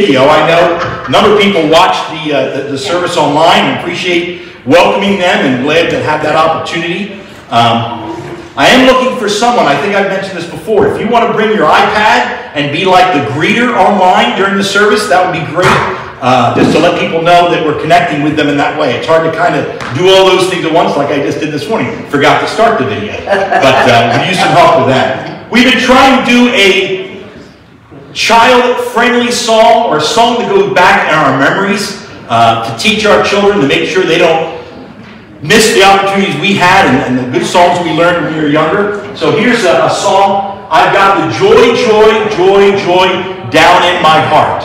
video. I know a number of people watched the, uh, the, the service online and appreciate welcoming them and glad to have that opportunity. Um, I am looking for someone, I think I've mentioned this before. If you want to bring your iPad and be like the greeter online during the service, that would be great. Uh, just to let people know that we're connecting with them in that way. It's hard to kind of do all those things at once like I just did this morning. Forgot to start the video. But uh, we use some help with that. We've been trying to do a child-friendly song or song that goes back in our memories uh, to teach our children, to make sure they don't miss the opportunities we had and, and, the good songs we learned when we were younger. So here's a, a song. I've got the joy, joy, joy, joy down in my heart.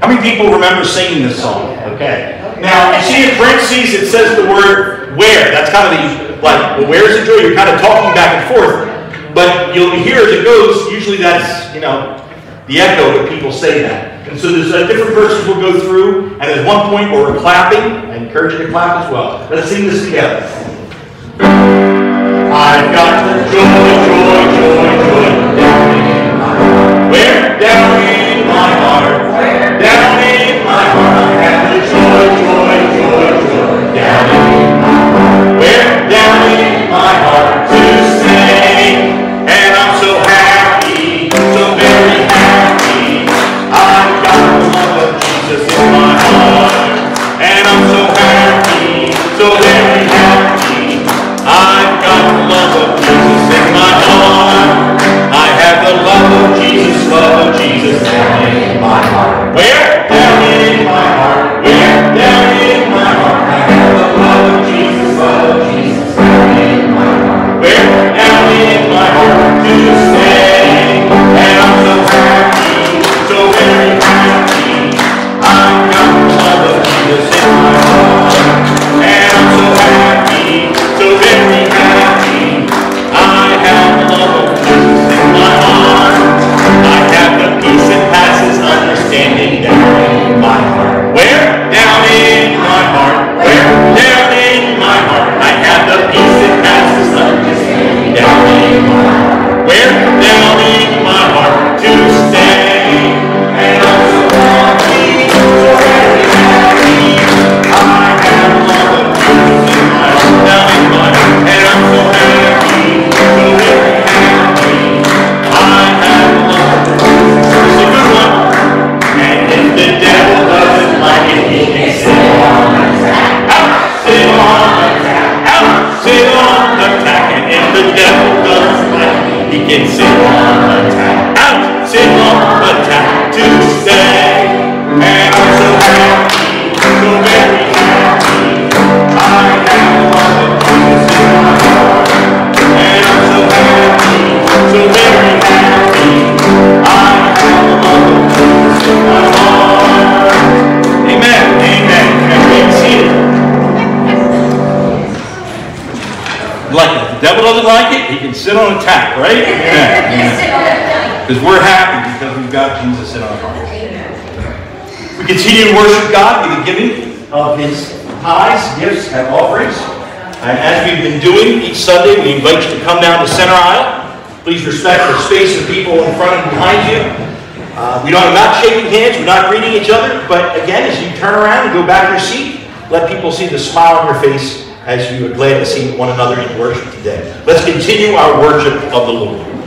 How many people remember singing this song? Okay. Now, you see in parentheses, it says the word where. That's kind of the, like, well, where's the joy? You're kind of talking back and forth. But you'll hear as it goes, usually that's, you know, the echo that people say that. And so there's uh, different verses we'll go through, and there's one point where we're clapping. I encourage you to clap as well. Let's sing this together. He can sit on attack. Out, sit on attack to stay. And I'm so happy, so very happy. I have of Jesus in my heart. And I'm so happy, so very happy. I have of Jesus in my heart. Amen. Amen. And we see it. Like it. The devil doesn't like it, can sit on attack, right? Amen. Because we're happy because we've got Jesus in our hearts. We continue to worship God with the giving of His tithes, gifts, and offerings. And as we've been doing each Sunday, we invite you to come down the center aisle. Please respect the space of people in front and behind you. Uh, we don't, I'm not shaking hands, we're not greeting each other, but again, as you turn around and go back to your seat, let people see the smile on your face as you are glad to see one another in worship today. Let's continue our worship of the Lord.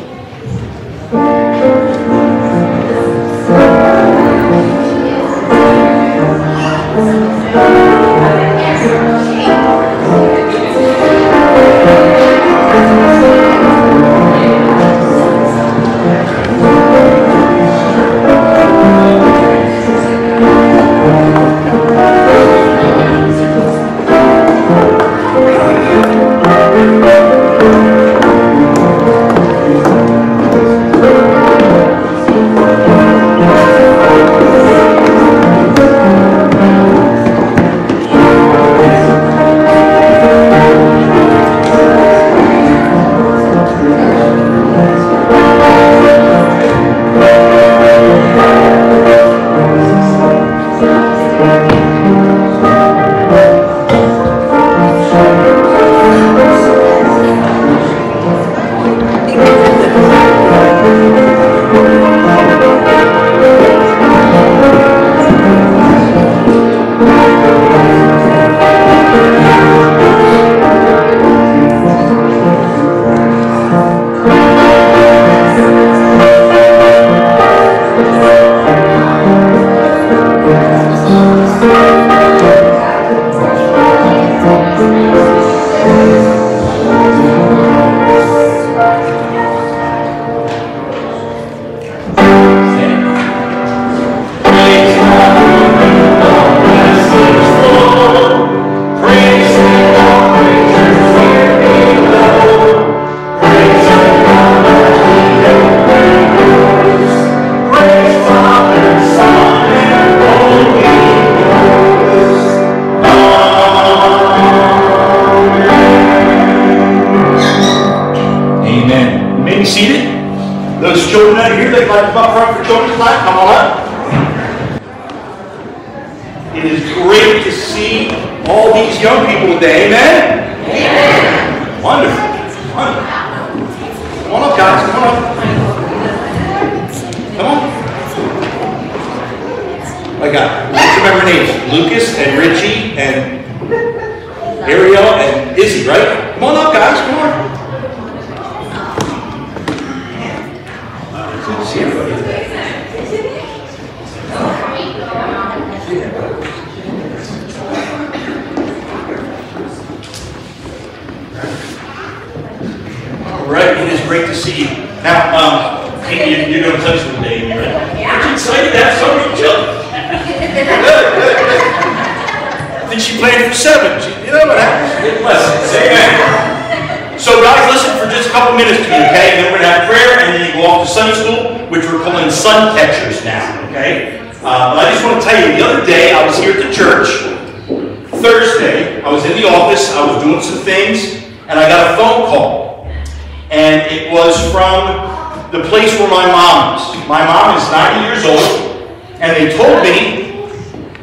My 90 years old, and they told me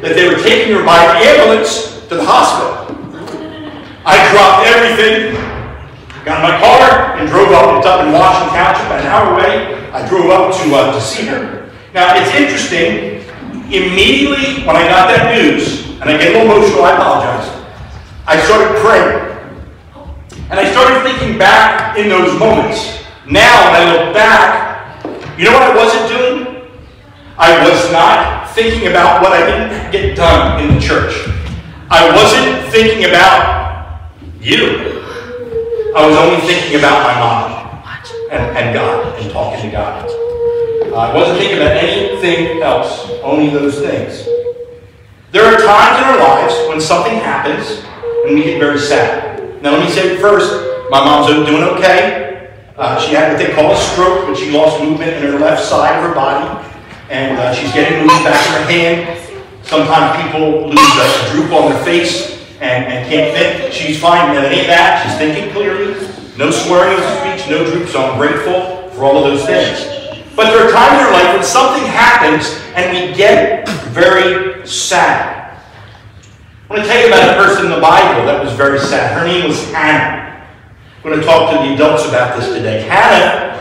that they were taking her by ambulance to the hospital. I dropped everything, got in my car, and drove up. It's up in Washington Township, an hour away. I drove up to, uh, to see her. Now, it's interesting. Immediately when I got that news, and I get a little emotional, I apologize, I started praying. And I started thinking back in those moments. Now, when I look back, you know what I wasn't doing? I was not thinking about what I didn't get done in the church. I wasn't thinking about you. I was only thinking about my mom and, and God and talking to God. I wasn't thinking about anything else, only those things. There are times in our lives when something happens and we get very sad. Now, let me say first, my mom's doing okay. Uh, she had what they call a stroke, but she lost movement in her left side of her body, and uh, she's getting movement back in her hand. Sometimes people lose a droop on their face and, and can't think. She's fine. Now, it ain't that. She's thinking clearly. No swearing in speech, no droop, so I'm grateful for all of those things. But there are times in our life when something happens and we get very sad. I want to tell you about a person in the Bible that was very sad. Her name was Hannah. I'm going to talk to the adults about this today. Hannah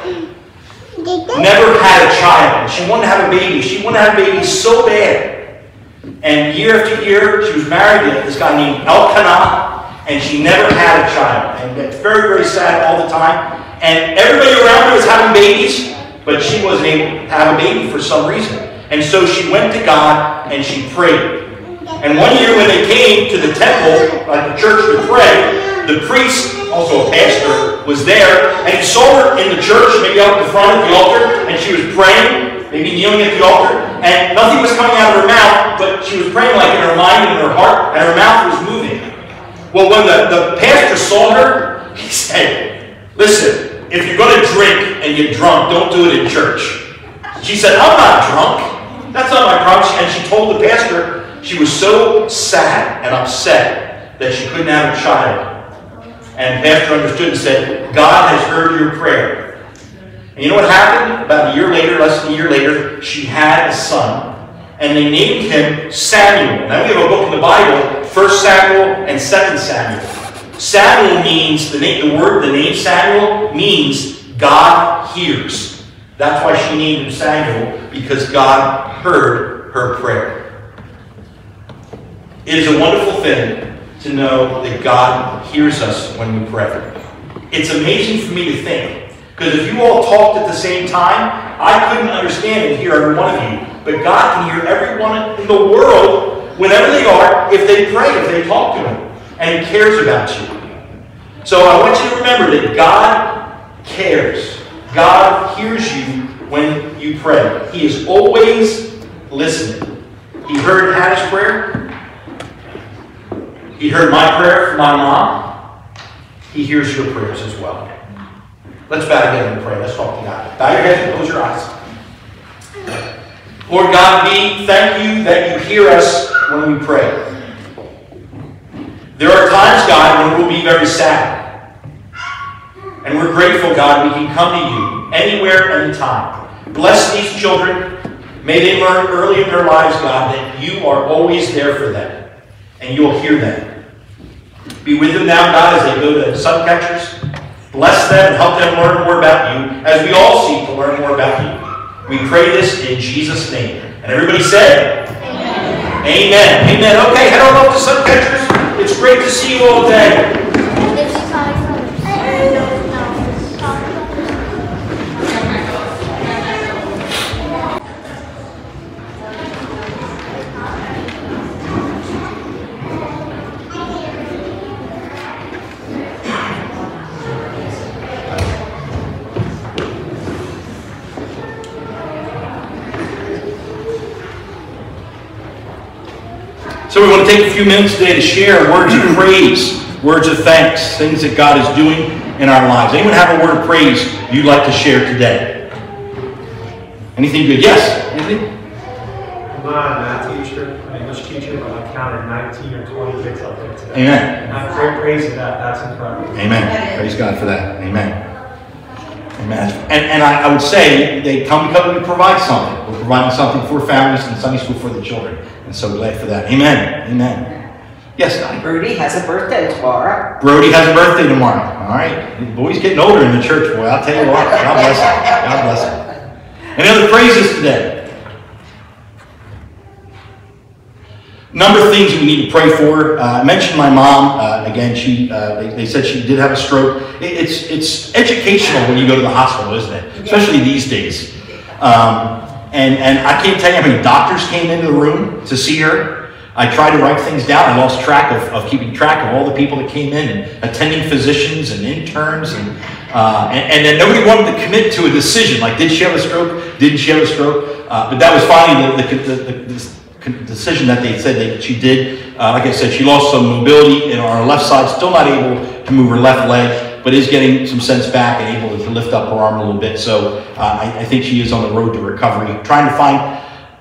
never had a child. She wanted to have a baby. She wanted to have a baby so bad. And year after year, she was married to this guy named Elkanah, and she never had a child. And it's very, very sad all the time. And everybody around her was having babies, but she wasn't able to have a baby for some reason. And so she went to God and she prayed. And one year when they came to the temple, like the church to pray, the priest, also a pastor, was there, and he saw her in the church, maybe out in front of the altar, and she was praying, maybe kneeling at the altar, and nothing was coming out of her mouth, but she was praying like in her mind and in her heart, and her mouth was moving. Well, when the, the pastor saw her, he said, Listen, if you're going to drink and you're drunk, don't do it in church. She said, I'm not drunk. That's not my problem. And she told the pastor she was so sad and upset that she couldn't have a child. And pastor understood and said, God has heard your prayer. And you know what happened? About a year later, less than a year later, she had a son. And they named him Samuel. Now we have a book in the Bible, 1 Samuel and 2 Samuel. Samuel means, the, name, the word, the name Samuel means God hears. That's why she named him Samuel, because God heard her prayer. It is a wonderful thing to know that God hears us when we pray. It's amazing for me to think, because if you all talked at the same time, I couldn't understand and hear every one of you. But God can hear everyone in the world, whenever they are, if they pray, if they talk to Him. And He cares about you. So I want you to remember that God cares. God hears you when you pray. He is always listening. He heard Hannah's prayer. He heard my prayer for my mom. He hears your prayers as well. Let's bow together and pray. Let's talk to God. Bow your heads and close your eyes. Lord God, we thank you that you hear us when we pray. There are times, God, when we'll be very sad. And we're grateful, God, we can come to you anywhere, anytime. Bless these children. May they learn early in their lives, God, that you are always there for them and you'll hear them. Be with them now, God, as they go to Suncatchers. Bless them and help them learn more about you as we all seek to learn more about you. We pray this in Jesus' name. And everybody said, Amen. Amen. Amen. Okay, head on up to Suncatchers. It's great to see you all today. So we want to take a few minutes today to share words of praise, words of thanks, things that God is doing in our lives. Anyone have a word of praise you'd like to share today? Anything good? Yes? Anything? A math teacher, an English teacher, but I counted 19 or 20 kids up there today. Amen. And praised for that. That's incredible. Amen. Praise God for that. Amen. Amen. And, and I, I would say they come because we provide something. Providing something for families and Sunday school for the children. And so glad for that. Amen. Amen. Yes, Donnie. Rudy has a birthday tomorrow. Brody has a birthday tomorrow. All right. The boy's getting older in the church, boy. I'll tell you what. God bless him. God bless him. Any other praises today? Number of things we need to pray for. Uh, I mentioned my mom. Uh, again, she uh, they, they, said she did have a stroke. It, it's it's educational when you go to the hospital, isn't it? Especially these days. Um, and, and I can't tell you how many doctors came into the room to see her. I tried to write things down. I lost track of, of keeping track of all the people that came in and attending physicians and interns. And, uh, and, and, then nobody wanted to commit to a decision like, did she have a stroke? Didn't she have a stroke? Uh, but that was finally the, the, the, the decision that they said that she did. Uh, like I said, she lost some mobility in our left side, still not able to move her left leg but is getting some sense back and able to lift up her arm a little bit. So uh, I, I, think she is on the road to recovery. Trying to find,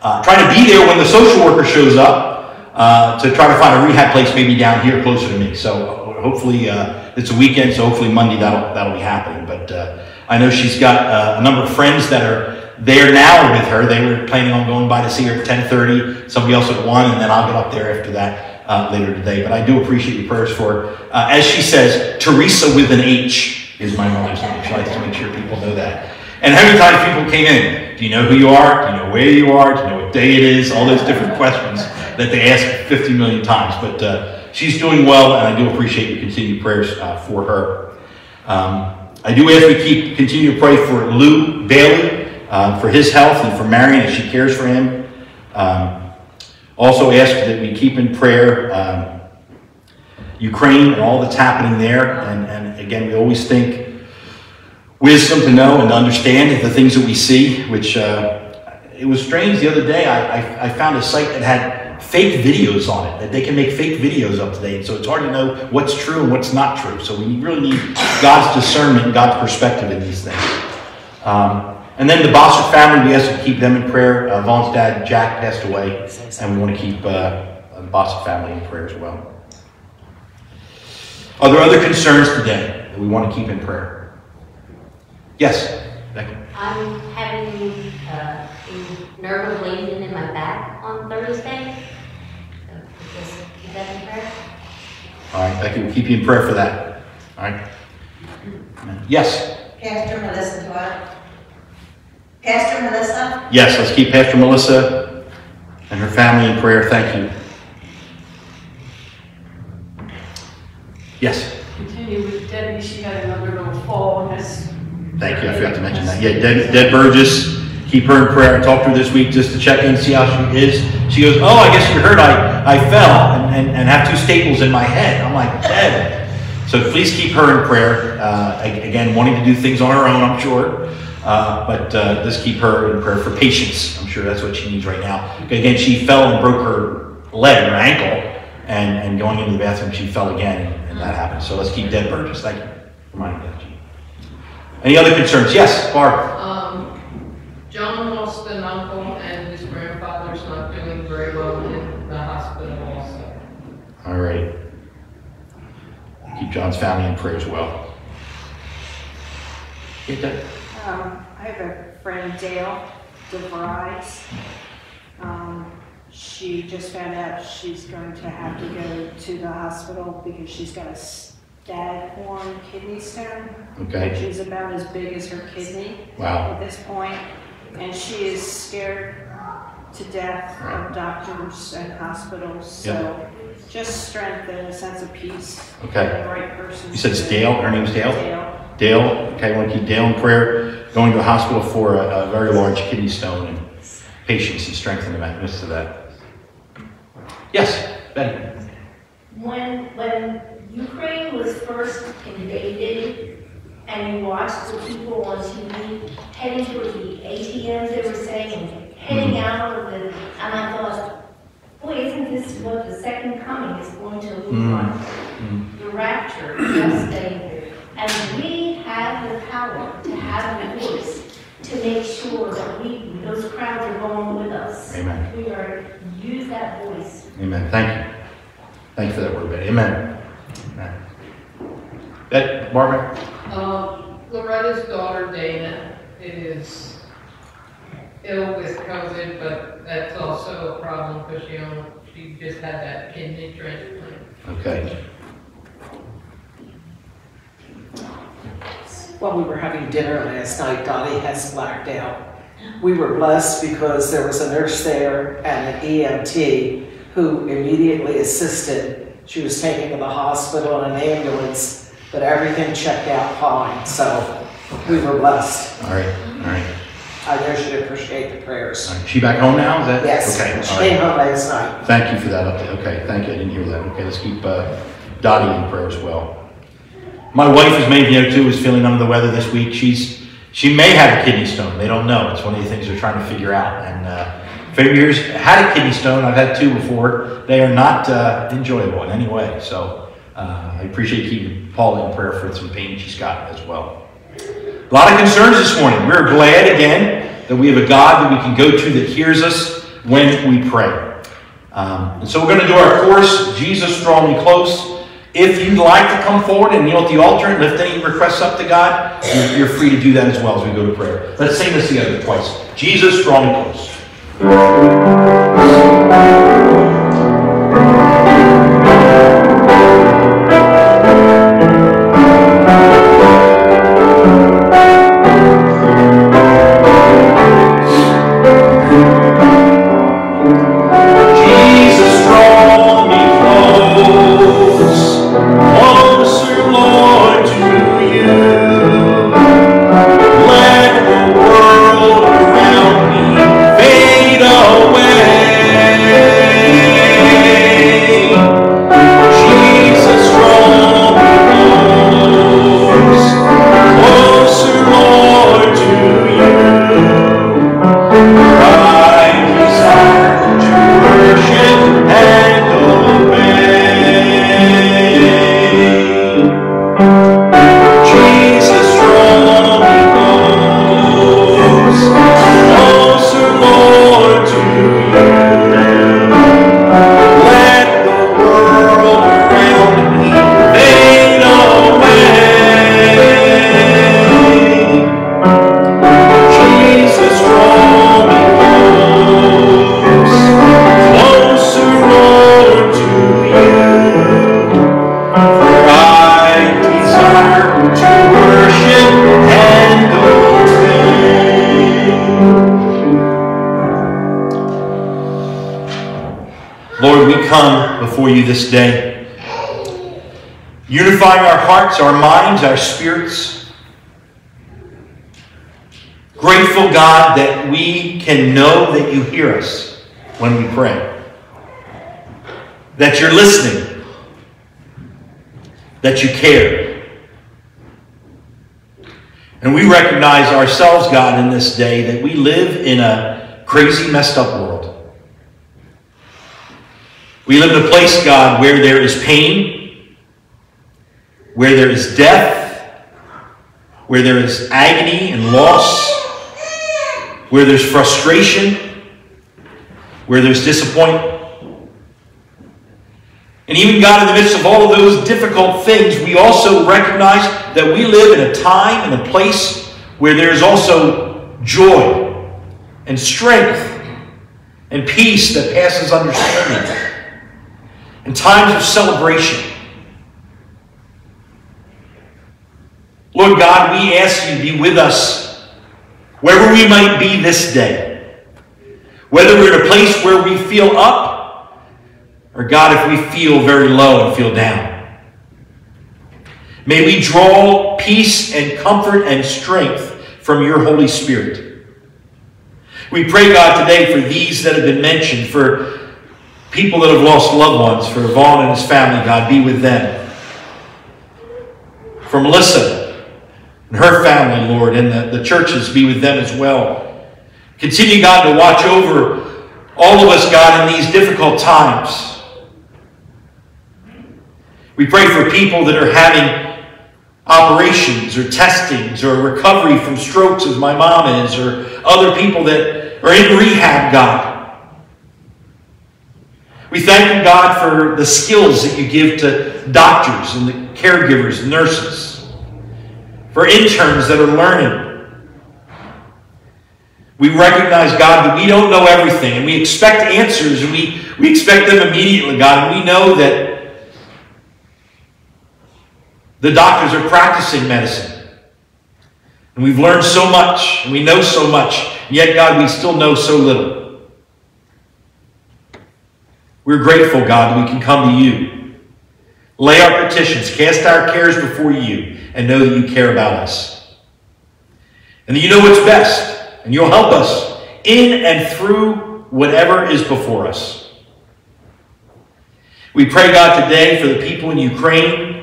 uh, trying to be there when the social worker shows up uh, to try to find a rehab place maybe down here closer to me. So hopefully uh, it's a weekend, so hopefully Monday that'll that'll be happening. But uh, I know she's got uh, a number of friends that are there now with her. They were planning on going by to see her at 10:30. Somebody else at one, and then I'll get up there after that uh, later today. But I do appreciate your prayers for, uh, as she says, Teresa with an H is my mother's name. She likes to make sure people know that. And how many times people came in? Do you know who you are? Do you know where you are? Do you know what day it is? All those different questions that they ask 50 million times. But uh, she's doing well, and I do appreciate your continued prayers uh, for her. Um, I do ask we keep continue to pray for Lou Bailey uh, for his health and for Marion as she cares for him. Um, also ask that we keep in prayer um, Ukraine and all that's happening there. And, and again, we always think wisdom to know and to understand the things that we see, which uh, it was strange the other day. I, I, I, found a site that had fake videos on it, that they can make fake videos up today. So it's hard to know what's true and what's not true. So we really need God's discernment, God's perspective in these things. Um, and then the Bossert family, we ask to keep them in prayer. Uh, Vaughn's dad, Jack, passed away, and we want to keep uh, the Bossert family in prayer as well. Are there other concerns today that we want to keep in prayer? Yes, Becky. I'm having uh, nerve bleeding in my back on Thursday. So just keep that in prayer. All right, Becky, we'll keep you in prayer for that. All right. Yes. Pastor Melissa Dwight. Pastor Melissa? Yes, let's keep Pastor Melissa and her family in prayer. Thank you. Yes. Continue with Debbie. She had another little fall and has. Thank you. I forgot to mention that. Yeah, Deb, Deb Burgess. Keep her in prayer. I talked to her this week just to check in, see how she is. She goes, "Oh, I guess you heard I, I fell and, and, and have two staples in my head." I'm like, Deb. So please keep her in prayer. Uh, again, wanting to do things on her own, I'm sure. Uh, but uh, just keep her in prayer for patience. I'm sure that's what she needs right now. Again, she fell and broke her leg, her ankle, and, and going into the bathroom, she fell again, and, that happened. So let's keep Deb Burgess. Thank you. Remind me that, Gene. Any other concerns? Yes, Barb. Um, John lost an uncle, and his grandfather's not doing very well in the hospital also. All right. Keep John's family in prayer as well. Get that? Um, I have a friend, Dale DeVries. Um, she just found out she's going to have to go to the hospital because she's got a staghorn kidney stone, which Okay. is about as big as her kidney Wow. at this point, and she is scared to death of doctors and hospitals. So just strength and a sense of peace. Okay. The right person. You said it's Dale? Her name's Dale? Dale. Dale, okay, I want to keep Dale in prayer, going to the hospital for a, a very large kidney stone and patience and strength in the midst of that. Yes, Betty? When, when Ukraine was first invaded and you watched the people on TV heading towards the ATMs, they were saying, heading out of the, and I thought, boy, isn't this what the second coming is going to look Mm. like? The rapture, just staying there. And we have the power to have a voice to make sure that we, those crowds are going with us. Amen. We are, use that voice. Amen. Thank you. Thank you for that word, Betty. Amen. Amen. Bet, Barbara? Um, Loretta's daughter Dana is ill with COVID, but that's also a problem because she, own- she just had that kidney transplant. Okay. While we were having dinner last night, Dottie has blacked out. We were blessed because there was a nurse there and an EMT who immediately assisted. She was taken to the hospital in an ambulance, but everything checked out fine, so we were blessed. All right, all right. I know she'd appreciate the prayers. All right. She back home now? Is that? Yes, Okay. she all came right. home last night. Thank you for that update. Okay, thank you. I didn't hear that. Okay, let's keep uh, Dottie in prayer as well. My wife, of you too, is feeling under the weather this week. She's she may have a kidney stone. They don't know. It's one of the things they're trying to figure out. And uh, had a kidney stone, I've had two before. They are not uh, enjoyable in any way. So uh, I appreciate keeping Paula in prayer for some pain she's got as well. A lot of concerns this morning. We're glad again that we have a God that we can go to that hears us when we pray. Um, and so we're going to do our course, Jesus Draw Me Close. If you'd like to come forward and kneel at the altar and lift any requests up to God, you're, free to do that as well as we go to prayer. Let's sing this together twice. Jesus Draw Me Close. Our our spirits. Grateful, God, that we can know that you hear us when we pray. That you're listening. That you care. And we recognize ourselves, God, in this day that we live in a crazy, messed up world. We live in a place, God, where there is pain, where there is death, where there is agony and loss, where there's frustration, where there's disappointment. And even God, in the midst of all of those difficult things, we also recognize that we live in a time and a place where there is also joy and strength and peace that passes understanding, and times of celebration. Lord God, we ask you to be with us wherever we might be this day. Whether we're in a place where we feel up, or God, if we feel very low and feel down. May we draw peace and comfort and strength from your Holy Spirit. We pray, God, today for these that have been mentioned, for people that have lost loved ones, for Vaughn and his family, God, be with them. For Melissa and her family, Lord, and the, the churches, be with them as well. Continue, God, to watch over all of us, God, in these difficult times. We pray for people that are having operations or testings or recovery from strokes, as my mom is, or other people that are in rehab, God. We thank you, God, for the skills that you give to doctors and the caregivers nurses, for interns that are learning. We recognize, God, that we don't know everything, and we expect answers, and we, we expect them immediately, God, and we know that the doctors are practicing medicine. And we've learned so much, and we know so much, yet, God, we still know so little. We're grateful, God, that we can come to you. Lay our petitions, cast our cares before you, and know that you care about us. And that you know what's best, and you'll help us in and through whatever is before us. We pray, God, today for the people in Ukraine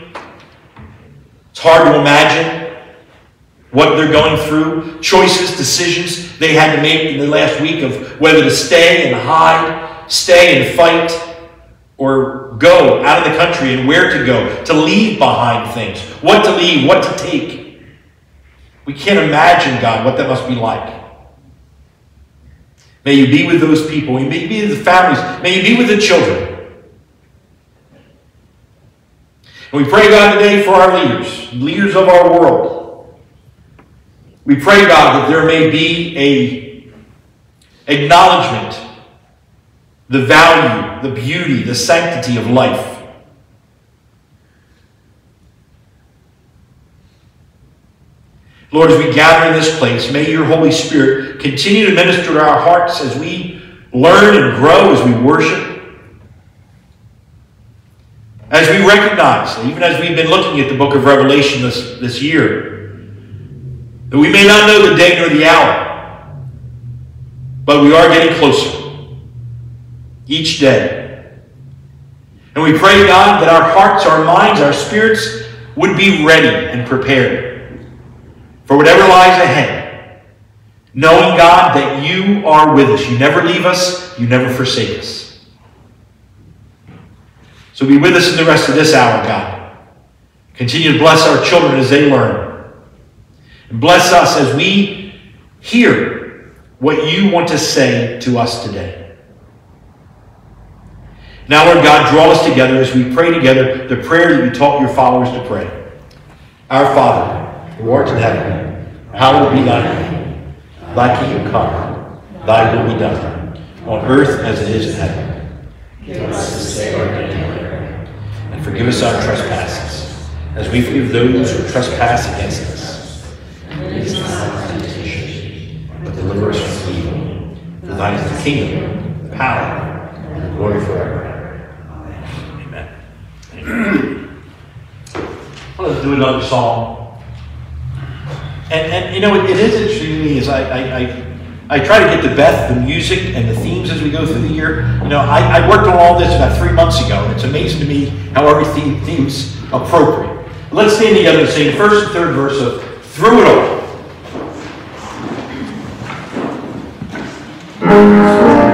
it's hard to imagine what they're going through, choices, decisions they had to make in the last week of whether to stay and hide, stay and fight, or go out of the country and where to go, to leave behind things, what to leave, what to take. We can't imagine, God, what that must be like. May you be with those people. May you be with the families. May you be with the children. And we pray, God, today for our leaders, leaders of our world. We pray, God, that there may be a acknowledgement, the value, the beauty, the sanctity of life. Lord, as we gather in this place, may your Holy Spirit continue to minister to our hearts as we learn and grow, as we worship. As we recognize, even as we've been looking at the book of Revelation this, this year, that we may not know the day nor the hour, but we are getting closer each day. And we pray, God, that our hearts, our minds, our spirits would be ready and prepared for whatever lies ahead, knowing, God, that you are with us. You never leave us, you never forsake us. So be with us in the rest of this hour, God. Continue to bless our children as they learn. And bless us as we hear what you want to say to us today. Now, Lord God, draw us together as we pray together the prayer that you taught your followers to pray. Our Father, who art in heaven, hallowed be thy name. Thy kingdom come, thy will be done, on earth as it is in heaven. Give us this day our daily and forgive us our trespasses, as we forgive those who trespass against us. And lead us not into temptation, but deliver us from evil. For thine is the kingdom, the power, and the glory forever. Let's do another song. And, and you know, it, it is interesting to me as I, I, I I try to get to Beth the music and the themes as we go through the year. You know, I, I worked on all this about three months ago, and it's amazing to me how every theme seems appropriate. Let's stand together and sing the first and third verse of Through It All.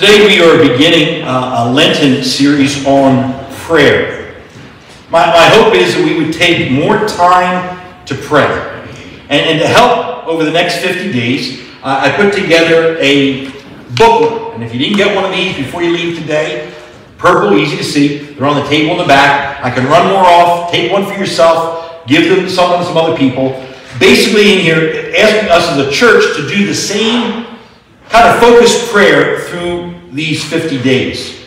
Today we are beginning uh, a Lenten series on prayer. My, my hope is that we would take more time to pray. And to help over the next 50 days, uh, I put together a booklet. And if you didn't get one of these before you leave today, purple, easy to see. They're on the table in the back. I can run more off, take one for yourself, give them to someone, some other people. Basically, in here, asking us as a church to do the same kind of focused prayer through these 50 days.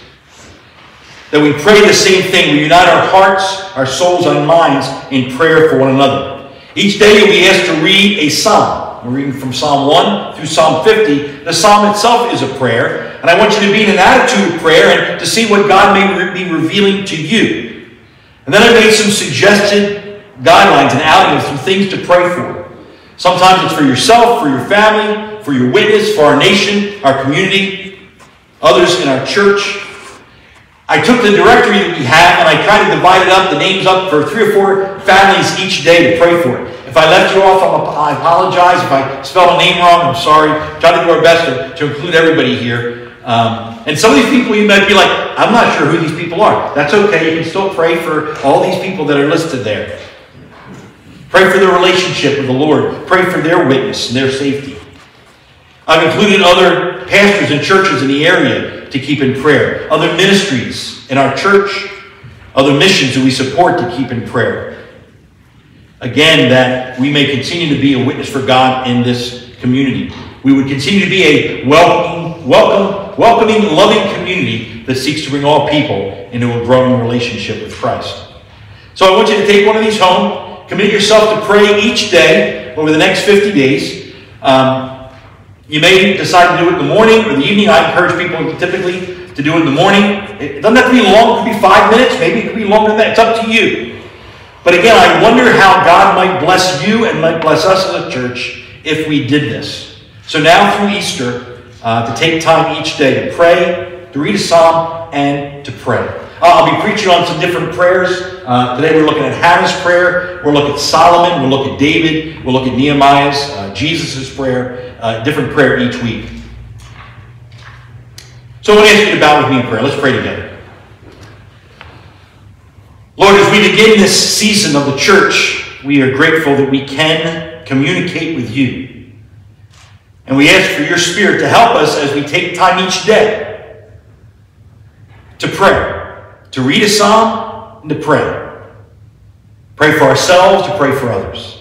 That we pray the same thing. We unite our hearts, our souls, and minds in prayer for one another. Each day you'll be asked to read a psalm. We're reading from Psalm 1 through Psalm 50. The psalm itself is a prayer. And I want you to be in an attitude of prayer and to see what God may be revealing to you. And then I made some suggested guidelines and outlines, some things to pray for. Sometimes it's for yourself, for your family, for your witness, for our nation, our community, others in our church. I took the directory that we have and I tried to divide it up, the names up for three or four families each day to pray for. it. If I left you off, I apologize. If I spelled a name wrong, I'm sorry. Try to do our best to, to include everybody here. Um, and some of these people you might be like, I'm not sure who these people are. That's okay. You can still pray for all these people that are listed there. Pray for their relationship with the Lord. Pray for their witness and their safety. I've included other pastors and churches in the area to keep in prayer, other ministries in our church, other missions that we support to keep in prayer. Again, that we may continue to be a witness for God in this community. We would continue to be a welcoming, welcome, welcoming, loving community that seeks to bring all people into a growing relationship with Christ. So I want you to take one of these home, commit yourself to pray each day over the next 50 days. Um, you may decide to do it in the morning or the evening. I encourage people typically to do it in the morning. It doesn't have to be long. It could be five minutes. Maybe it could be longer than that. It's up to you. But again, I wonder how God might bless you and might bless us as a church if we did this. So now through Easter, uh, to take time each day to pray, to read a psalm, and to pray. Uh, I'll be preaching on some different prayers. Uh, today we're looking at Hannah's prayer. We'll look at Solomon. We'll look at David. We'll look at Nehemiah's, uh, Jesus' prayer, uh, different prayer each week. So I want to ask you to bow with me in prayer. Let's pray together. Lord, as we begin this season of the church, we are grateful that we can communicate with you. And we ask for your Spirit to help us as we take time each day to pray, to read a psalm, and to pray. Pray for ourselves, to pray for others.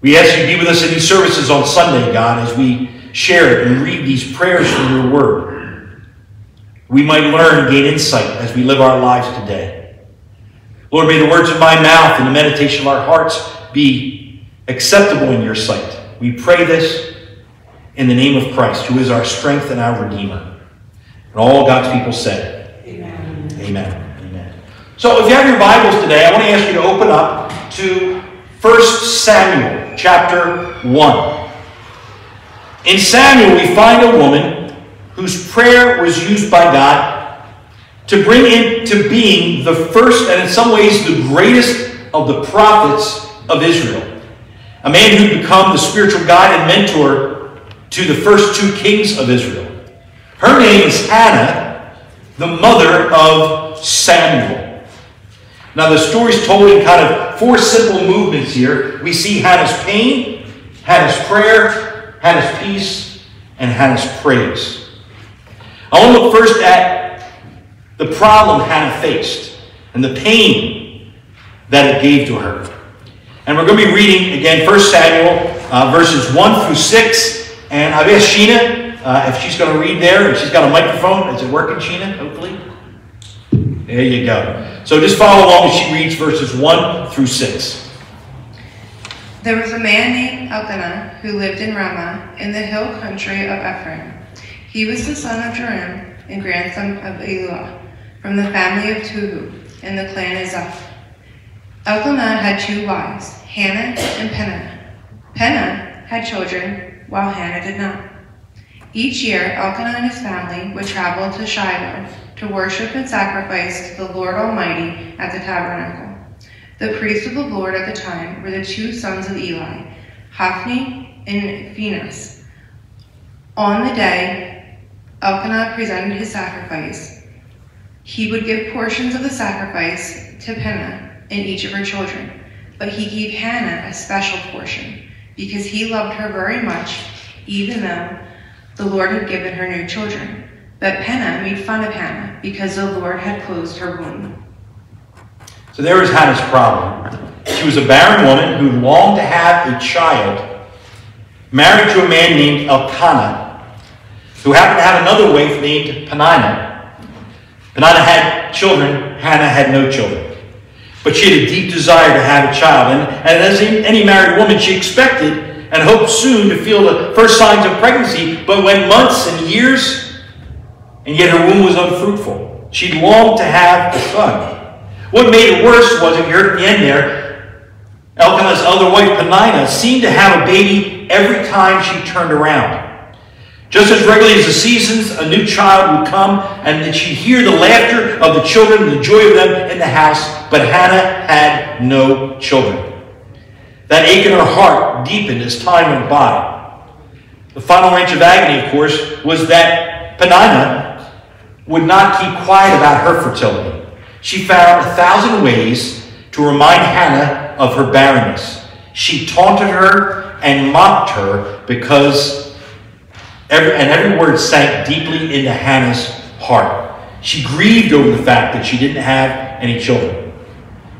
We ask you to be with us in these services on Sunday, God, as we share and read these prayers from your word. We might learn gain insight as we live our lives today. Lord, may the words of my mouth and the meditation of our hearts be acceptable in your sight. We pray this in the name of Christ, who is our strength and our Redeemer. And all God's people said, Amen. Amen. So if you have your Bibles today, I want to ask you to open up to 1 Samuel chapter 1. In Samuel, we find a woman whose prayer was used by God to bring into being the first and in some ways the greatest of the prophets of Israel. A man who'd become the spiritual guide and mentor to the first two kings of Israel. Her name is Hannah, the mother of Samuel. Now, the story's told in kind of four simple movements here. We see Hannah's pain, Hannah's prayer, Hannah's peace, and Hannah's praise. I want to look first at the problem Hannah faced and the pain that it gave to her. And we're going to be reading again 1 Samuel uh, verses 1 through 6. And Sheena uh, if she's going to read there, and she's got a microphone. Is it working, Sheena? Hopefully. There you go. So just follow along as she reads verses 1 through 6. There was a man named Elkanah who lived in Ramah in the hill country of Ephraim. He was the son of Joram and grandson of Eluah from the family of Tohu in the clan of Zuph. Elkanah had two wives, Hannah and Peninnah. Peninnah had children, while Hannah did not. Each year, Elkanah and his family would travel to Shiloh to worship and sacrifice to the Lord Almighty at the tabernacle. The priests of the Lord at the time were the two sons of Eli, Hophni and Phinehas. On the day Elkanah presented his sacrifice, he would give portions of the sacrifice to Peninnah and each of her children, but he gave Hannah a special portion because he loved her very much, even though the Lord had given her no children. But Peninnah made fun of Hannah because the Lord had closed her womb. So there was Hannah's problem. She was a barren woman who longed to have a child, married to a man named Elkanah, who happened to have another wife named Peninnah. Peninnah had children, Hannah had no children. But she had a deep desire to have a child. And, and as any married woman, she expected and hoped soon to feel the first signs of pregnancy, but went months and years, and yet her womb was unfruitful. She longed to have a son. What made it worse was, if you at the end there, Elkanah's other wife, Peninnah, seemed to have a baby every time she turned around. Just as regularly as the seasons, a new child would come, and she'd hear the laughter of the children and the joy of them in the house, but Hannah had no children. That ache in her heart deepened as time went by. The final wrench of agony, of course, was that Peninnah would not keep quiet about her fertility. She found a thousand ways to remind Hannah of her barrenness. She taunted her and mocked her because every, and every word sank deeply into Hannah's heart. She grieved over the fact that she didn't have any children.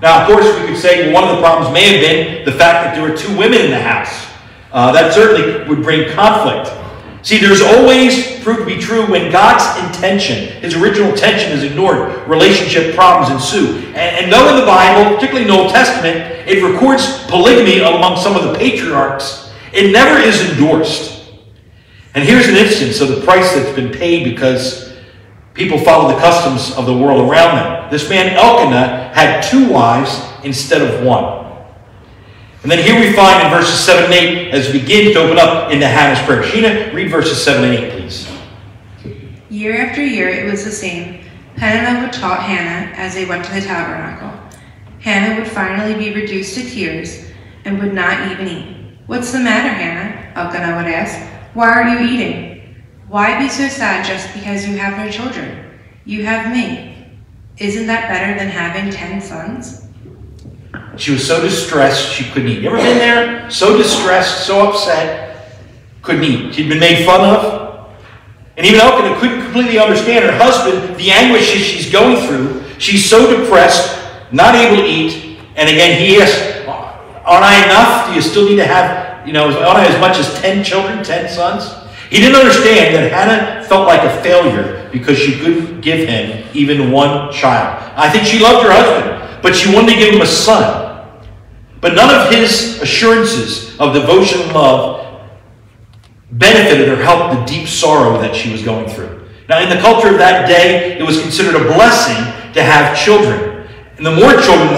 Now, of course, we could say one of the problems may have been the fact that there were two women in the house. Uh, that certainly would bring conflict. See, there's always proved to be true when God's intention, his original intention, is ignored, relationship problems ensue. And, and though in the Bible, particularly in the Old Testament, it records polygamy among some of the patriarchs, it never is endorsed. And here's an instance of the price that's been paid because people follow the customs of the world around them. This man Elkanah had two wives instead of one. And then here we find in verses 7 and 8, as we begin to open up into Hannah's prayer. Sheena, read verses 7 and 8, please. Year after year it was the same. Peninnah would taunt Hannah as they went to the tabernacle. Hannah would finally be reduced to tears and would not even eat. What's the matter, Hannah? Elkanah would ask. Why are you eating? Why be so sad just because you have no children? You have me. Isn't that better than having ten sons? She was so distressed she couldn't eat. You ever been there? So distressed, so upset, couldn't eat. She'd been made fun of. And even Elkanah couldn't completely understand her husband, the anguish she's going through. She's so depressed, not able to eat. And again, he asked, Aren't I enough? Do you still need to have, you know, aren't I as much as 10 children, 10 sons? He didn't understand that Hannah felt like a failure because she couldn't give him even one child. I think she loved her husband, but she wanted to give him a son. But none of his assurances of devotion and love benefited or helped the deep sorrow that she was going through. Now, in the culture of that day, it was considered a blessing to have children. And the more children you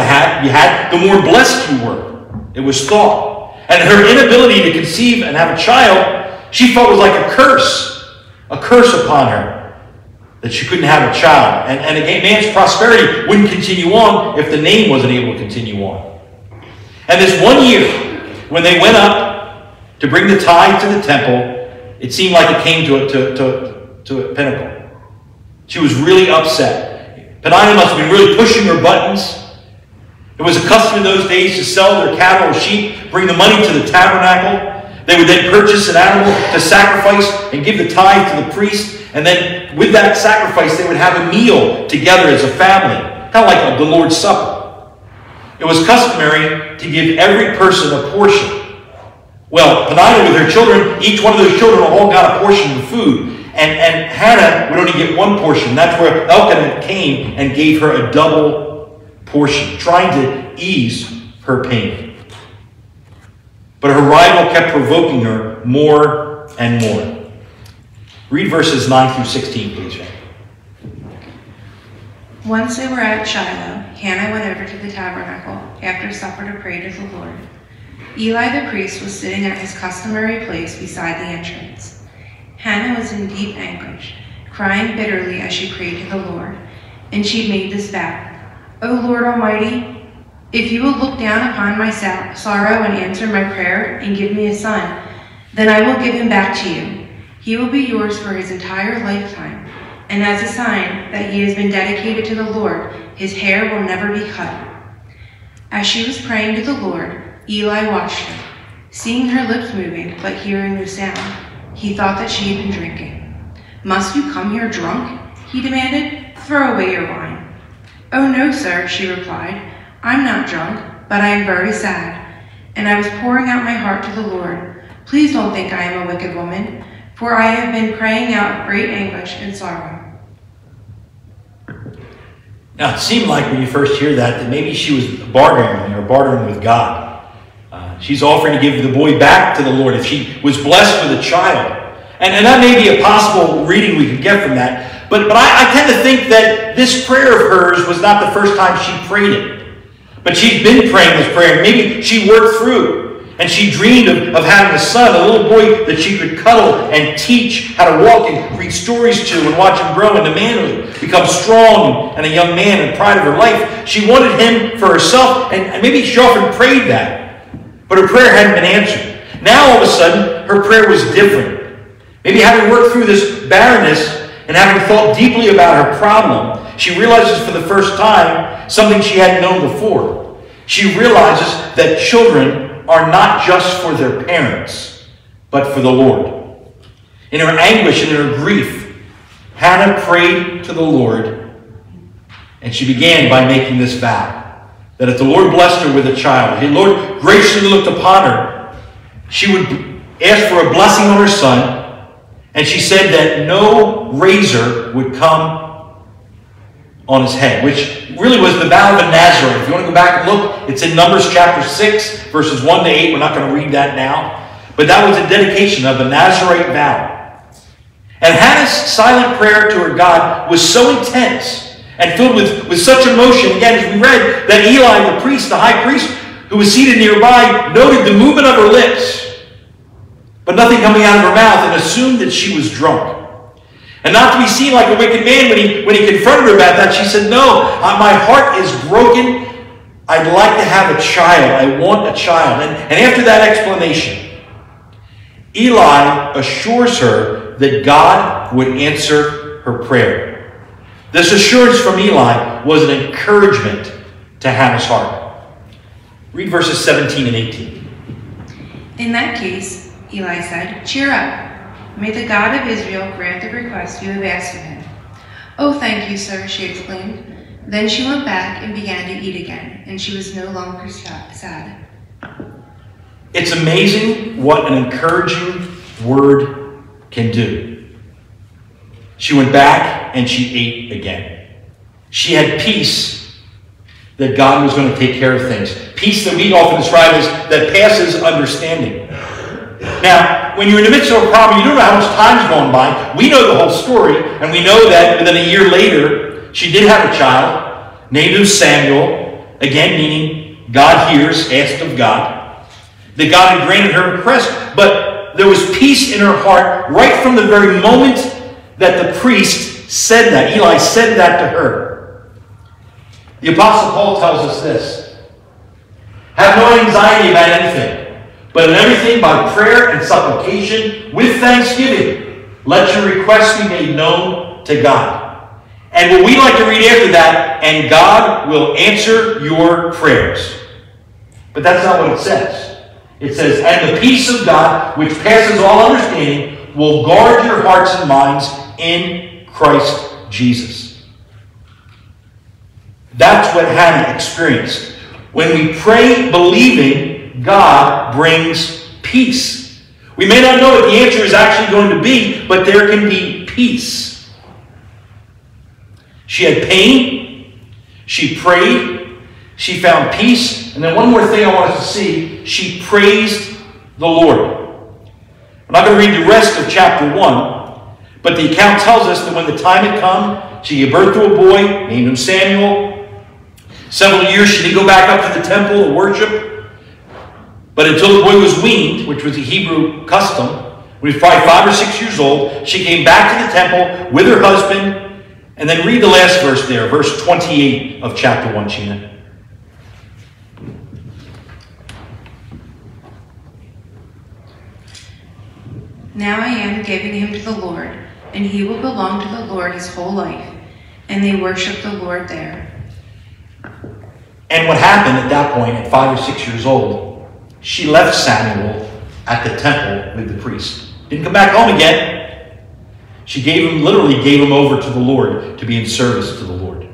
had, the more blessed you were. It was thought. And her inability to conceive and have a child, she felt was like a curse, a curse upon her that she couldn't have a child. And, and again, man's prosperity wouldn't continue on if the name wasn't able to continue on. And this one year, when they went up to bring the tithe to the temple, it seemed like it came to a, to, to, to a pinnacle. She was really upset. Peninnah must have been really pushing her buttons. It was a custom in those days to sell their cattle or sheep, bring the money to the tabernacle. They would then purchase an animal to sacrifice and give the tithe to the priest. And then with that sacrifice, they would have a meal together as a family, kind of like the Lord's Supper. It was customary to give every person a portion. Well, Peninnah with her children, each one of those children all got a portion of food. And, and Hannah would only get one portion. That's where Elkanah came and gave her a double portion, trying to ease her pain. But her rival kept provoking her more and more. Read verses 9 through 16, please. Once they were at Shiloh, Hannah went over to the tabernacle after supper to pray to the Lord. Eli the priest was sitting at his customary place beside the entrance. Hannah was in deep anguish, crying bitterly as she prayed to the Lord, and she made this vow O Lord Almighty, if you will look down upon my sorrow and answer my prayer and give me a son, then I will give him back to you. He will be yours for his entire lifetime, and as a sign that he has been dedicated to the Lord, his hair will never be cut. As she was praying to the Lord, Eli watched her. Seeing her lips moving, but hearing no sound, he thought that she had been drinking. Must you come here drunk? he demanded. Throw away your wine. Oh, no, sir, she replied. I'm not drunk, but I am very sad, and I was pouring out my heart to the Lord. Please don't think I am a wicked woman, for I have been crying out great anguish and sorrow. Now, it seemed like when you first hear that, that maybe she was bartering or bartering with God. Uh, she's offering to give the boy back to the Lord if she was blessed with a child. And, and that may be a possible reading we could get from that. But, but I, I tend to think that this prayer of hers was not the first time she prayed it. But she'd been praying this prayer. Maybe she worked through. And she dreamed of, of having a son, a little boy that she could cuddle and teach how to walk and read stories to and watch him grow into manhood, become strong and a young man and pride of her life. She wanted him for herself, and, and maybe she often prayed that. But her prayer hadn't been answered. Now, all of a sudden, her prayer was different. Maybe having worked through this barrenness and having thought deeply about her problem, she realizes for the first time something she hadn't known before. She realizes that children are not just for their parents, but for the Lord. In her anguish and in her grief, Hannah prayed to the Lord, and she began by making this vow that if the Lord blessed her with a child, if the Lord graciously looked upon her, she would ask for a blessing on her son, and she said that no razor would come on his head, which really was the vow of a Nazarite. If you want to go back and look, it's in Numbers chapter 6, verses 1 to 8. We're not going to read that now. But that was a dedication of the Nazarite vow. And Hannah's silent prayer to her God was so intense and filled with, with such emotion, again, as we read, that Eli, the priest, the high priest, who was seated nearby, noted the movement of her lips, but nothing coming out of her mouth, and assumed that she was drunk. And not to be seen like a wicked man when he, when he confronted her about that, she said, No, my heart is broken. I'd like to have a child. I want a child. And, and after that explanation, Eli assures her that God would answer her prayer. This assurance from Eli was an encouragement to Hannah's heart. Read verses 17 and 18. In that case, Eli said, Cheer up. May the God of Israel grant the request you have asked of him. Oh, thank you, sir, she exclaimed. Then she went back and began to eat again, and she was no longer sad. It's amazing what an encouraging word can do. She went back and she ate again. She had peace that God was going to take care of things. Peace that we often describe as that passes understanding. Now, when you're in the midst of a problem, you don't know how much time's gone by. We know the whole story, and we know that within a year later, she did have a child, named him Samuel, again meaning God hears, asked of God. That God had granted her request, but there was peace in her heart right from the very moment that the priest said that. Eli said that to her. The Apostle Paul tells us this Have no anxiety about anything but in everything by prayer and supplication with thanksgiving, let your requests be made known to God. And what we like to read after that, and God will answer your prayers. But that's not what it says. It says, and the peace of God, which passes all understanding, will guard your hearts and minds in Christ Jesus. That's what Hannah experienced. When we pray believing, God brings peace. We may not know what the answer is actually going to be, but there can be peace. She had pain. She prayed. She found peace. And then one more thing I want us to see she praised the Lord. I'm not going to read the rest of chapter 1, but the account tells us that when the time had come, she gave birth to a boy, named him Samuel. Several years she didn't go back up to the temple and worship. But until the boy was weaned, which was a Hebrew custom, when he was probably five or six years old, she came back to the temple with her husband. And then read the last verse there, verse 28 of chapter 1, Sheena. Now I am giving him to the Lord, and he will belong to the Lord his whole life. And they worship the Lord there. And what happened at that point, at five or six years old, she left Samuel at the temple with the priest. Didn't come back home again. She gave him, literally gave him over to the Lord to be in service to the Lord.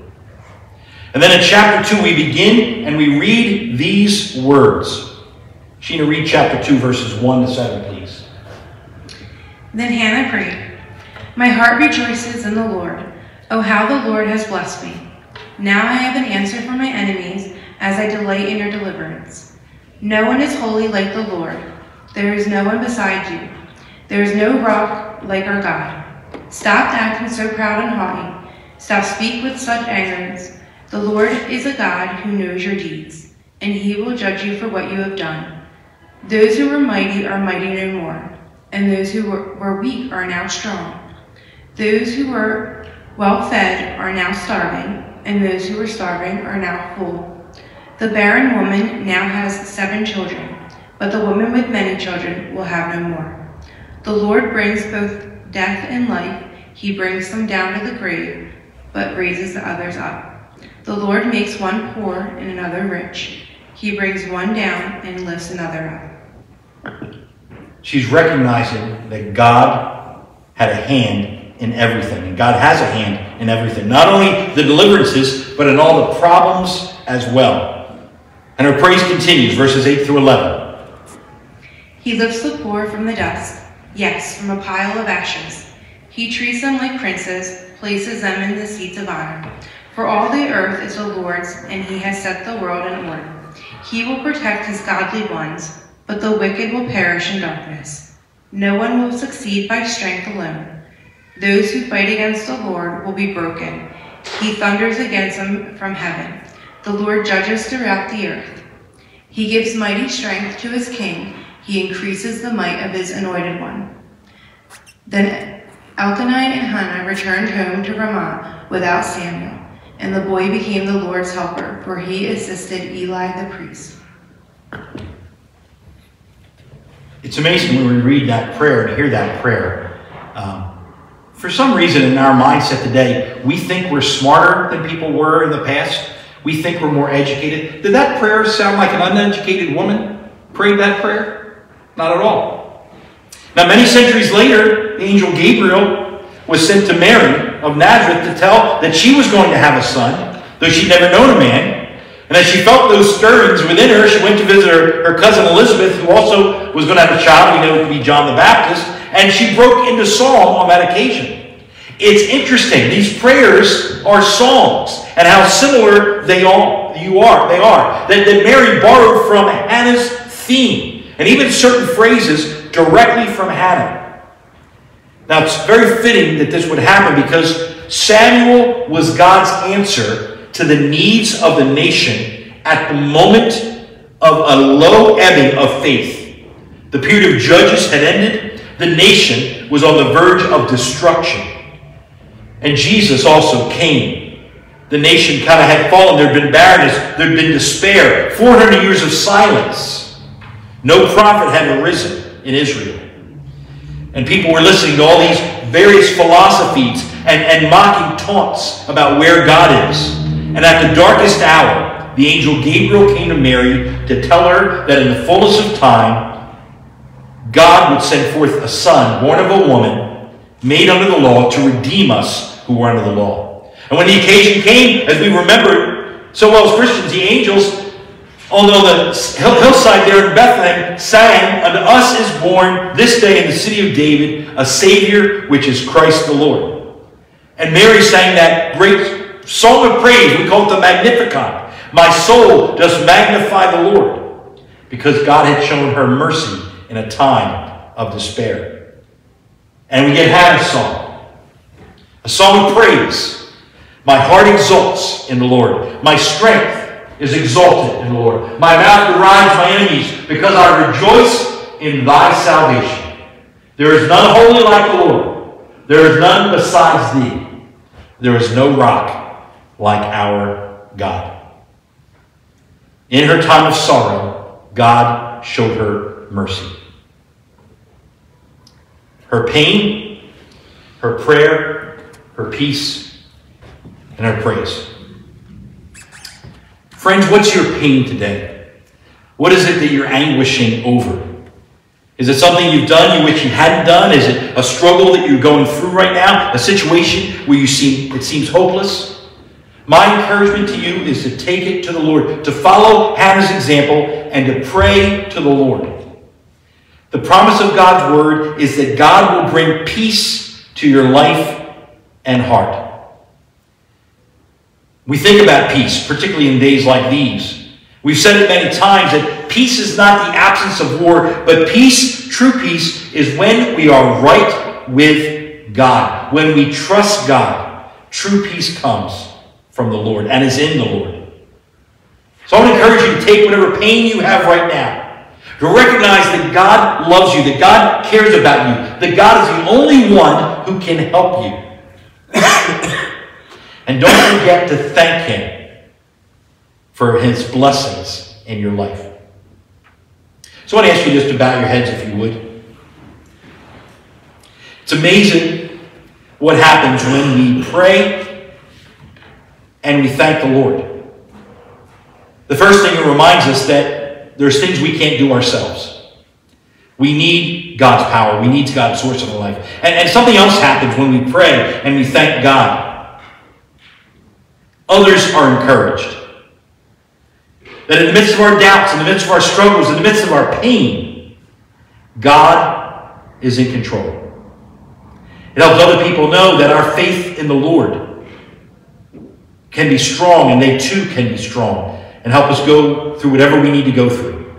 And then in chapter 2, we begin and we read these words. Sheena, read chapter 2, verses 1 to 7, please. Then Hannah prayed, My heart rejoices in the Lord. Oh, how the Lord has blessed me. Now I have an answer for my enemies as I delight in your deliverance. No one is holy like the Lord. There is no one beside you. There is no rock like our God. Stop acting so proud and haughty. Stop speak with such arrogance. The Lord is a God who knows your deeds, and he will judge you for what you have done. Those who were mighty are mighty no more, and those who were, were weak are now strong. Those who were well fed are now starving, and those who were starving are now full. The barren woman now has seven children, but the woman with many children will have no more. The Lord brings both death and life. He brings them down to the grave, but raises the others up. The Lord makes one poor and another rich. He brings one down and lifts another up. She's recognizing that God had a hand in everything. And God has a hand in everything. Not only the deliverances, but in all the problems as well. And her praise continues, verses 8 through 11. He lifts the poor from the dust, yes, from a pile of ashes. He treats them like princes, places them in the seats of honor. For all the earth is the Lord's, and he has set the world in order. He will protect his godly ones, but the wicked will perish in darkness. No one will succeed by strength alone. Those who fight against the Lord will be broken. He thunders against them from heaven. The Lord judges throughout the earth. He gives mighty strength to his king. He increases the might of his anointed one. Then Elkanah and Hannah returned home to Ramah without Samuel, and the boy became the Lord's helper, for he assisted Eli the priest. It's amazing when we read that prayer and hear that prayer. Um, for some reason, in our mindset today, we think we're smarter than people were in the past. We think we're more educated. Did that prayer sound like an uneducated woman prayed that prayer? Not at all. Now, many centuries later, the angel Gabriel was sent to Mary of Nazareth to tell that she was going to have a son, though she'd never known a man. And as she felt those stirrings within her, she went to visit her, her cousin Elizabeth, who also was going to have a child. We know it to be John the Baptist. And she broke into song on that occasion. It's interesting. These prayers are songs, and how similar they all You are. They are. That, that Mary borrowed from Hannah's theme, and even certain phrases directly from Hannah. Now, it's very fitting that this would happen because Samuel was God's answer to the needs of the nation at the moment of a low ebbing of faith. The period of judges had ended. The nation was on the verge of destruction. And Jesus also came. The nation kind of had fallen. There had been barrenness. There had been despair. 400 years of silence. No prophet had arisen in Israel. And people were listening to all these various philosophies and, and mocking taunts about where God is. And at the darkest hour, the angel Gabriel came to Mary to tell her that in the fullness of time, God would send forth a son born of a woman, made under the law, to redeem us who were under the law. And when the occasion came, as we remember so well as Christians, the angels on the hillside there in Bethlehem sang, Unto us is born this day in the city of David a Savior, which is Christ the Lord. And Mary sang that great song of praise. We call it the Magnificat. My soul does magnify the Lord, because God had shown her mercy in a time of despair. And we get Hannah's song, a song of praise. My heart exults in the Lord. My strength is exalted in the Lord. My mouth derides my enemies because I rejoice in thy salvation. There is none holy like the Lord. There is none besides thee. There is no rock like our God. In her time of sorrow, God showed her mercy. Her pain, her prayer, her peace, and her praise. Friends, what's your pain today? What is it that you're anguishing over? Is it something you've done you wish you hadn't done? Is it a struggle that you're going through right now? A situation where you seem it seems hopeless? My encouragement to you is to take it to the Lord, to follow Hannah's example, and to pray to the Lord. The promise of God's word is that God will bring peace to your life and heart. We think about peace, particularly in days like these. We've said it many times that peace is not the absence of war, but peace, true peace, is when we are right with God. When we trust God, true peace comes from the Lord and is in the Lord. So I want to encourage you to take whatever pain you have right now, to recognize that God loves you, that God cares about you, that God is the only one who can help you. And don't forget to thank Him for His blessings in your life. So I want to ask you just to bow your heads if you would. It's amazing what happens when we pray and we thank the Lord. The first thing it reminds us that there's things we can't do ourselves. We need God's power. We need God's source of life. And, and something else happens when we pray and we thank God. Others are encouraged. That in the midst of our doubts, in the midst of our struggles, in the midst of our pain, God is in control. It helps other people know that our faith in the Lord can be strong and they too can be strong and help us go through whatever we need to go through.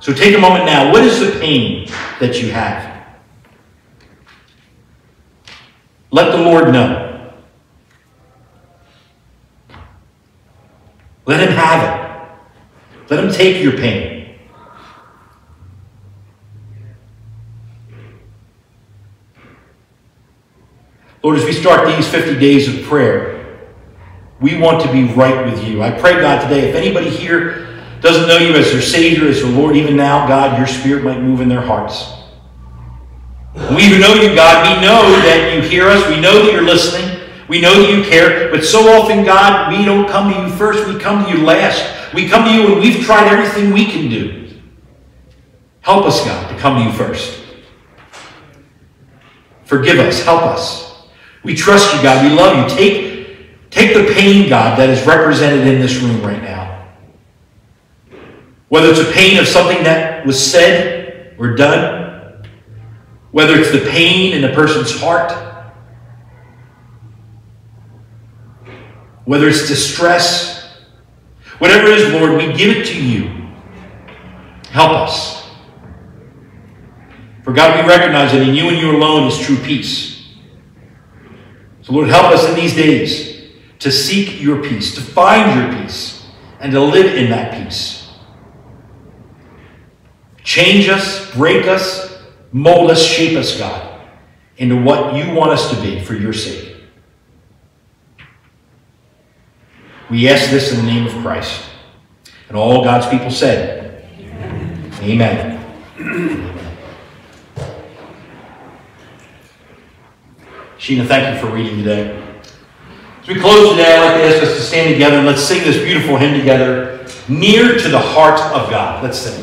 So take a moment now. What is the pain that you have? Let the Lord know. Let him have it. Let him take your pain. Lord, as we start these 50 days of prayer, we want to be right with you. I pray, God, today, if anybody here doesn't know you as their Savior, as their Lord, even now, God, your Spirit might move in their hearts. We who know you, God, we know that you hear us. We know that you're listening. We know you care, but so often, God, we don't come to you first, we come to you last. We come to you when we've tried everything we can do. Help us, God, to come to you first. Forgive us, help us. We trust you, God. We love you. Take, take the pain, God, that is represented in this room right now. Whether it's a pain of something that was said or done, whether it's the pain in a person's heart, whether it's distress, whatever it is, Lord, we give it to you. Help us. For God, we recognize that in you and you alone is true peace. So, Lord, help us in these days to seek your peace, to find your peace, and to live in that peace. Change us, break us, mold us, shape us, God, into what you want us to be for your sake. We ask this in the name of Christ. And all God's people said, Amen. Amen. Sheena, thank you for reading today. As we close today, I'd like to ask us to stand together and let's sing this beautiful hymn together, Near to the Heart of God. Let's sing.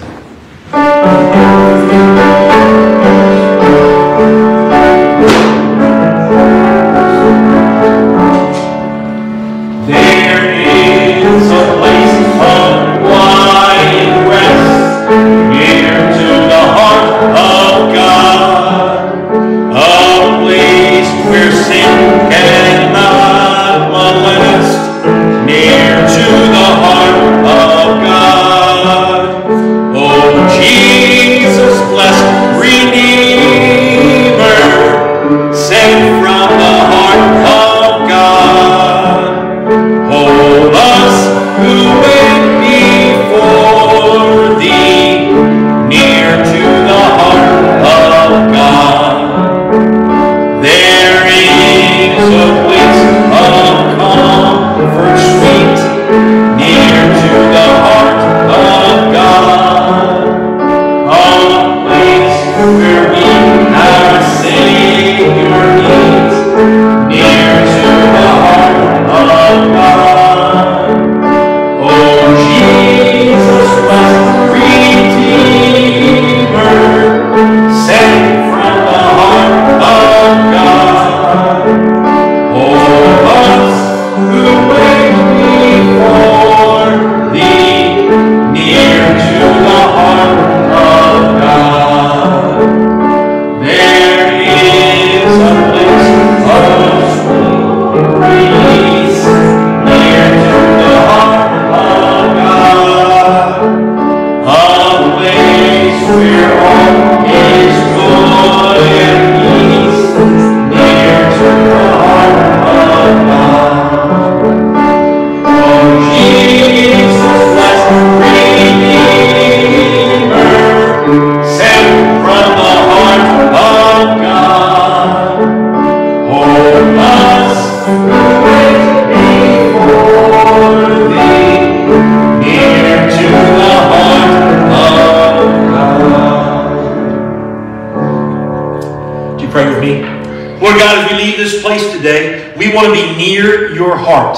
Want to be near your heart.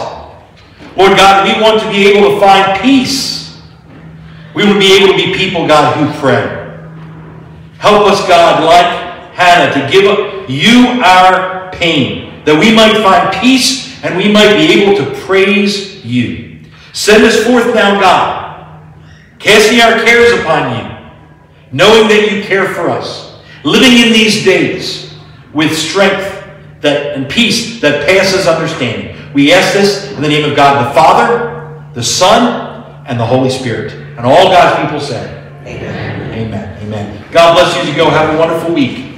Lord God, we want to be able to find peace. We want to be able to be people, God, who pray. Help us, God, like Hannah, to give up you our pain, that we might find peace and we might be able to praise you. Send us forth now, God, casting our cares upon you, knowing that you care for us, living in these days with strength that, and peace that passes understanding. We ask this in the name of God the Father, the Son, and the Holy Spirit. And all God's people say, Amen. Amen. Amen. God bless you as you go. Have a wonderful week.